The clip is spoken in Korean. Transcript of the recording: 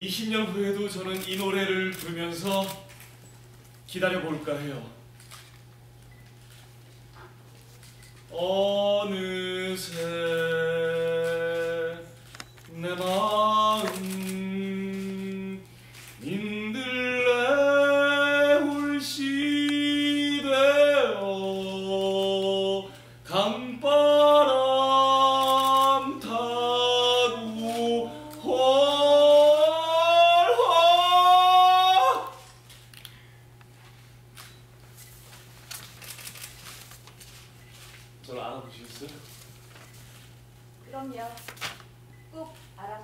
20년 후에도 저는 이 노래를 들으면서 기다려볼까 해요. 어느새 내 마음 힘들 저를 알아보시겠어요? 그럼요. 꼭 알아.